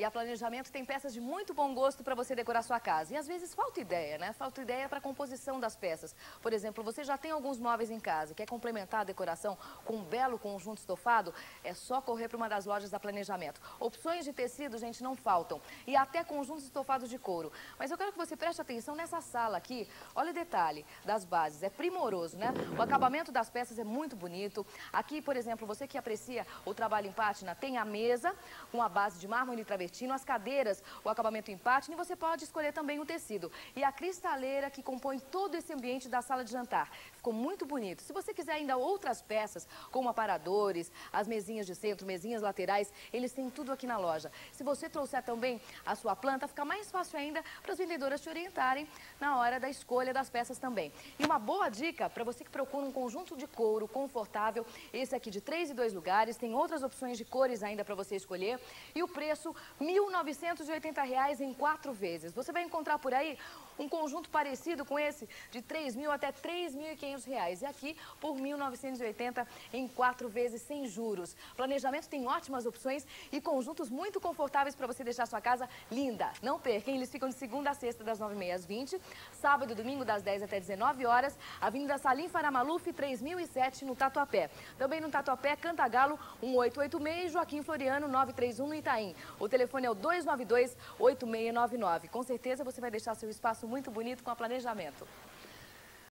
E a Planejamento tem peças de muito bom gosto para você decorar sua casa. E às vezes falta ideia, né? Falta ideia para a composição das peças. Por exemplo, você já tem alguns móveis em casa, quer complementar a decoração com um belo conjunto estofado? É só correr para uma das lojas da Planejamento. Opções de tecido, gente, não faltam. E até conjuntos estofados de couro. Mas eu quero que você preste atenção nessa sala aqui. Olha o detalhe das bases, é primoroso, né? O acabamento das peças é muito bonito. Aqui, por exemplo, você que aprecia o trabalho em pátina, tem a mesa com a base de mármore e as cadeiras, o acabamento em pátina e você pode escolher também o tecido. E a cristaleira que compõe todo esse ambiente da sala de jantar. Ficou muito bonito. Se você quiser ainda outras peças, como aparadores, as mesinhas de centro, mesinhas laterais, eles têm tudo aqui na loja. Se você trouxer também a sua planta, fica mais fácil ainda para as vendedoras te orientarem na hora da escolha das peças também. E uma boa dica para você que procura um conjunto de couro confortável, esse aqui de três e dois lugares, tem outras opções de cores ainda para você escolher. E o preço, R$ 1.980 em quatro vezes. Você vai encontrar por aí um conjunto parecido com esse, de R$ 3.000 até R$ 3.500. E aqui, por R$ 1.980 em quatro vezes sem juros. Planejamento tem ótimas opções e conjuntos muito confortáveis para você deixar sua casa linda. Não perca, eles ficam de segunda a sexta, das 9h30 às 20 sábado e domingo, das 10 até 19 horas, Avenida Salim Faramaluf, 3007, no Tatuapé. Também no Tatuapé, Cantagalo, 1886, Joaquim Floriano, 931, no Itaim. O telefone é o 292-8699. Com certeza você vai deixar seu espaço muito bonito com a planejamento.